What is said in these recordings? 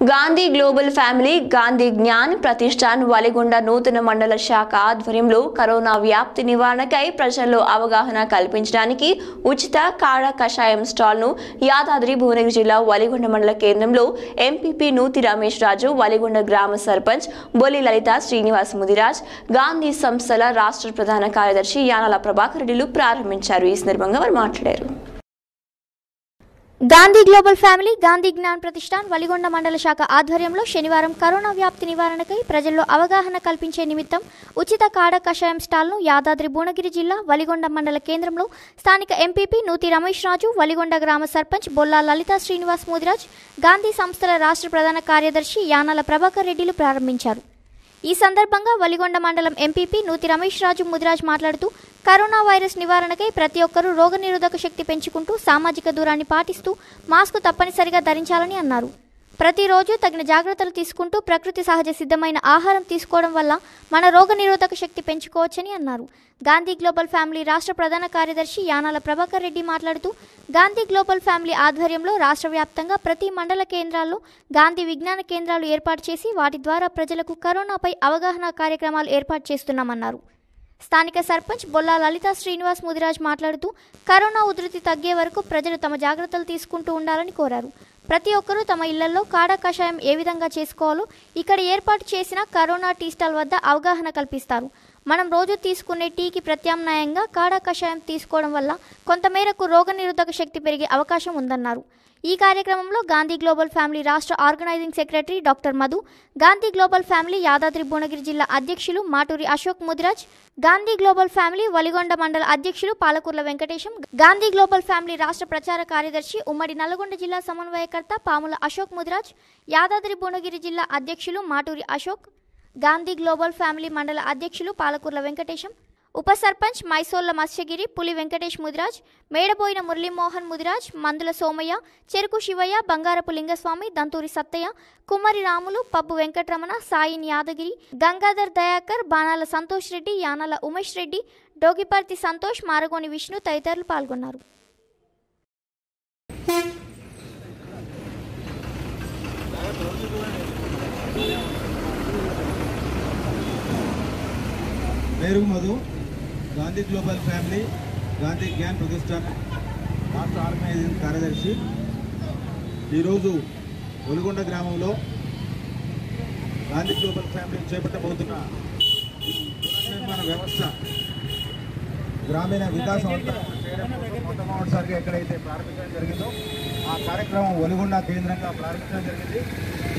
Gandhi global family Gandhi Gyan Pratishthan Valigonda నూతన మండల శాఖ ఆధ్వర్యంలో కరోనా వ్యాప్తి నివారణకై ప్రజల్లో అవగాహన కల్పించడానికి ఉచిత కాడ కషాయం స్టాల్ను యాదాద్రి భువనగిరి జిల్లా వలిగొండ మండల కేంద్రంలో ఎంపీపీ నూతి రమేష్ రాజు వలిగొండ గ్రామ సర్పంచ్ బొలి లలిత శ్రీనివాస్ ముదిరాజ్ గాంధీ సంస్థల రాష్ట్ర ప్రధాన కార్యదర్శి యానాల ప్రభాకర్ రెడ్డిలు ప్రారంభించారు. ఈ సందర్భంగా వారు మాట్లాడారు. గాంధీ గ్లోబల్ ఫ్యామిలీ గాంధీ జ్ఞాన్ ప్రతిష్టాన్ వలిగొండ మండల శాఖ ఆధ్వర్యంలో శనివారం కరోనా వ్యాప్తి నివారణకై ప్రజల్లో అవగాహన కల్పించే నిమిత్తం ఉచిత కాడ కషాయం స్టాల్ను యాదాద్రి భువనగిరి జిల్లా వలిగొండ మండల కేంద్రంలో స్థానిక ఎంపీపీ నూతి రమేష్ రాజు వలిగొండ గ్రామ సర్పంచ్ బొల్లా లలిత శ్రీనివాస్ మోదిరాజ్ గాంధీ సంస్థల రాష్ట్ర ప్రధాన కార్యదర్శి యానాల ప్రభాకర్ రెడ్డిలు ప్రారంభించారు. ఈ సందర్భంగా వలిగొండ మండలం ఎంపీపీ నూతి రమేష్ రాజు ముదిరాజ్ మాట్లాడుతూ కరోనా వైరస్ నివారణకై ప్రతి ఒక్కరూ రోగనిరోధక శక్తి పెంచుకుంటూ సామాజిక దూరాన్ని పాటిస్తూ మాస్క్ తప్పనిసరిగా ధరించాలని అన్నారు. ప్రతిరోజు తగిన జాగ్రత్తలు తీసుకుంటూ ప్రకృతి సహజ సిద్ధమైన ఆహారం తీసుకోవడం వల్ల మన రోగనిరోధక శక్తి పెంచుకోవచ్చని అన్నారు. గాంధీ గ్లోబల్ ఫ్యామిలీ రాష్ట్ర ప్రధాన కార్యదర్శి యానాల ప్రభాకర్ రెడ్డి మాట్లాడుతూ గాంధీ గ్లోబల్ ఫ్యామిలీ ఆధ్వర్యంలో రాష్ట్ర వ్యాప్తంగా ప్రతి మండల కేంద్రాల్లో గాంధీ విజ్ఞాన కేంద్రాలు ఏర్పాటు చేసి వాటి ద్వారా ప్రజలకు కరోనాపై అవగాహన కార్యక్రమాలు ఏర్పాటు చేస్తున్నామన్నారు. స్థానిక సర్పంచ్ బొల్లా లలిత శ్రీనివాస్ ముదిరాజ్ మాట్లాడుతూ కరోనా ఉధృతి తగ్గే వరకు ప్రజలు తమ జాగ్రత్తలు తీసుకుంటూ ఉండాలని కోరారు. ప్రతి ఒక్కరూ తమ ఇళ్ళలో కాడ కషాయం ఏ విధంగా చేసుకోవాలో ఇక్కడ ఏర్పాటు చేసిన కరోనా టీ స్టాల్ వద్ద అవగాహన కల్పిస్తారు. మనం రోజు తీసుకునే టీకి ప్రత్యామ్నాయంగా కాడ కషాయం తీసుకోవడం వల్ల కొంతమేరకు రోగనిరోధక శక్తి పెరిగే అవకాశం ఉందన్నారు. ఈ కార్యక్రమంలో గాంధీ గ్లోబల్ ఫ్యామిలీ రాష్ట్ర organising secretary doctor Madhu Gandhi global family Yadadri Bhuvanagiri జిల్లా అధ్యక్షులు మాటూరి అశోక్ ముదిరాజ్ గాంధీ గ్లోబల్ ఫ్యామిలీ వలిగొండ మండల అధ్యక్షులు పాలకూర్ల వెంకటేశం గాంధీ గ్లోబల్ ఫ్యామిలీ రాష్ట్ర ప్రచార కార్యదర్శి ఉమ్మడి నల్గొండ జిల్లా సమన్వయకర్త పాముల అశోక్ ముదిరాజ్ యాదాద్రి భువనగిరి జిల్లా అధ్యక్షులు మాటూరి అశోక్ గాంధీ గ్లోబల్ ఫ్యామిలీ మండల అధ్యక్షులు పాలకూర్ల వెంకటేశం ఉప సర్పంచ్ మైసోళ్ళ మత్స్యగిరి పులి వెంకటేష్ ముదిరాజ్ మేడబోయిన మురళీమోహన్ ముదిరాజ్ మందుల సోమయ్య చెరుకు శివయ్య బంగారపు లింగస్వామి దంతూరి సత్తయ్య కుమ్మరి రాములు పబ్బు వెంకటరమణ సాయిన్ యాదగిరి గంగాధర్ దయాకర్ బాణాల సంతోష్ రెడ్డి యానాల ఉమేష్ రెడ్డి డోగిపర్తి సంతోష్ మారగోని విష్ణు తదితరులు పాల్గొన్నారు. పేరు మధు గాంధీ గ్లోబల్ ఫ్యామిలీ గాంధీ జ్ఞాన్ ప్రతిష్టాన్ రాష్ట్ర ఆర్గనైజింగ్ కార్యదర్శి. ఈరోజు ఒలిగొండ గ్రామంలో గాంధీ గ్లోబల్ ఫ్యామిలీ చేపట్టబోతున్న పునర్నిర్మాణ వ్యవస్థ గ్రామీణ వికాసం మొట్టమొదటిసారిగా ఎక్కడైతే ప్రారంభించడం జరిగిందో ఆ కార్యక్రమం ఒలిగొండ కేంద్రంగా ప్రారంభించడం జరిగింది.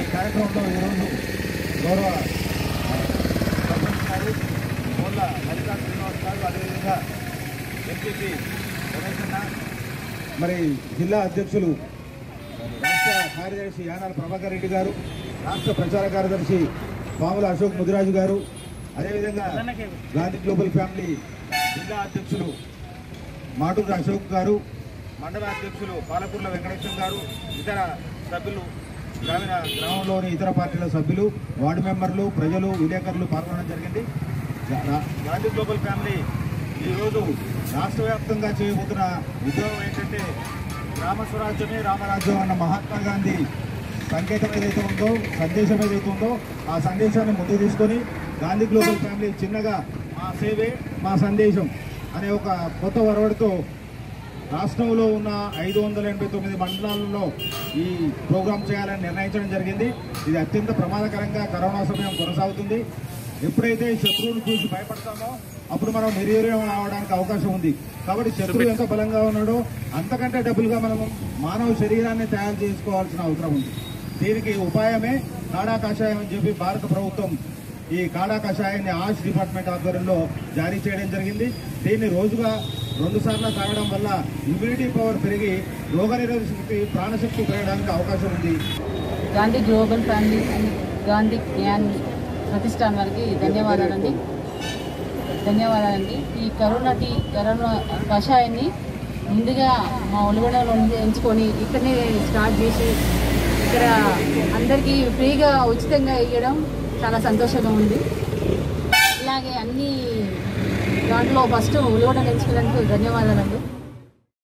ఈ కార్యక్రమంలో ఈరోజు గౌరవ సర్పంచ్ గారు కోళ్ళ శ్రీనివాస్ గారు అదేవిధంగా ఎంపీపీ మరి జిల్లా అధ్యక్షులు రాష్ట్ర కార్యదర్శి యానాల ప్రభాకర్ రెడ్డి గారు రాష్ట్ర ప్రచార కార్యదర్శి పాముల అశోక్ ముదిరాజు గారు అదేవిధంగా గాంధీ గ్లోబల్ ఫ్యామిలీ జిల్లా అధ్యక్షులు మాటూరు అశోక్ గారు మండల అధ్యక్షులు పాలకూర్ల వెంకటేశ్వర గారు ఇతర సభ్యులు గ్రామీణ గ్రామంలోని ఇతర పార్టీల సభ్యులు వార్డు మెంబర్లు ప్రజలు విలేకరులు పాల్గొనడం జరిగింది. గాంధీ గ్లోబల్ ఫ్యామిలీ ఈరోజు రాష్ట్ర వ్యాప్తంగా చేయబోతున్న ఉద్యోగం ఏంటంటే గ్రామ స్వరాజ్యమే రామరాజ్యం అన్న మహాత్మా గాంధీ సంకేతం ఏదైతే ఉందో సందేశం ఏదైతే ఉందో ఆ సందేశాన్ని ముందు తీసుకొని గాంధీ గ్లోబల్ ఫ్యామిలీ చిన్నగా మా సేవే మా సందేశం అనే ఒక కొత్త వరవడితో రాష్ట్రంలో ఉన్న ఐదు వందల ఎనభై తొమ్మిది మండలాలలో ఈ ప్రోగ్రాం చేయాలని నిర్ణయించడం జరిగింది. ఇది అత్యంత ప్రమాదకరంగా కరోనా సమయం కొనసాగుతుంది. ఎప్పుడైతే శత్రువును చూసి భయపడతామో అప్పుడు మనం నిర్వీర్యం అవడానికి అవకాశం ఉంది. కాబట్టి శత్రువు ఎంత బలంగా ఉన్నాడో అంతకంటే డబ్బులుగా మనం మానవ శరీరాన్ని తయారు చేసుకోవాల్సిన అవసరం ఉంది. దీనికి ఉపాయమే కాడా కషాయం అని చెప్పి భారత ప్రభుత్వం ఈ కాడా కషాయాన్ని ఆయుష్ డిపార్ట్మెంట్ ఆధ్వర్యంలో జారీ చేయడం జరిగింది. దీన్ని రోజుగా రెండు సార్లు తాగడం వల్ల ఇమ్యూనిటీ పవర్ పెరిగి రోగనిరోధక శక్తి ప్రాణశక్తి పెరగడానికి అవకాశం ఉంది. Gandhi global family and Gandhi Gyan Pratishthan వారికి ధన్యవాదాలండి. ధన్యవాదాలండి. ఈ కరోనా టీ కరోనా కషాయాన్ని ముందుగా మా ఒలిగడలో ఎంచుకొని ఇక్కడనే స్టార్ట్ చేసి ఇక్కడ అందరికీ ఫ్రీగా ఉచితంగా ఇవ్వడం చాలా సంతోషంగా ఉంది. ఇలాగే అన్ని దాంట్లో ఫస్ట్ ఒలిగొండ ఎంచుకున్నందుకు ధన్యవాదాలండి.